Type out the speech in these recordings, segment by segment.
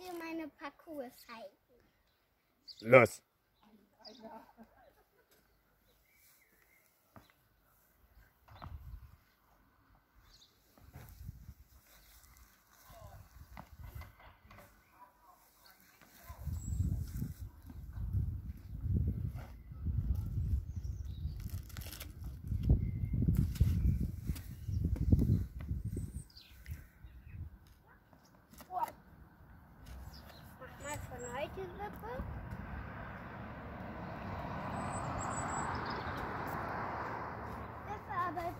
dir meine Parcours zeigen. Los. Heute Rippe. Rippe,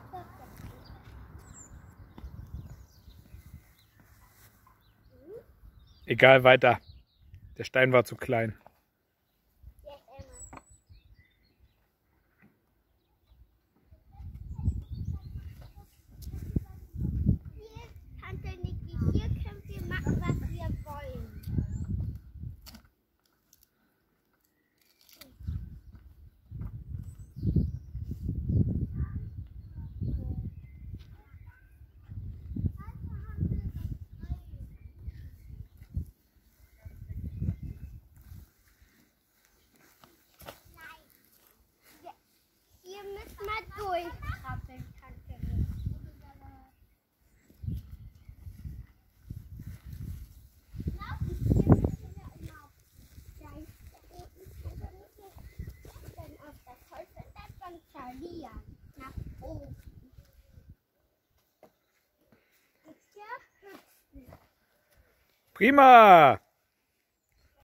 Egal, weiter. Der Stein war zu klein. Verlieren. Nach oben. Prima!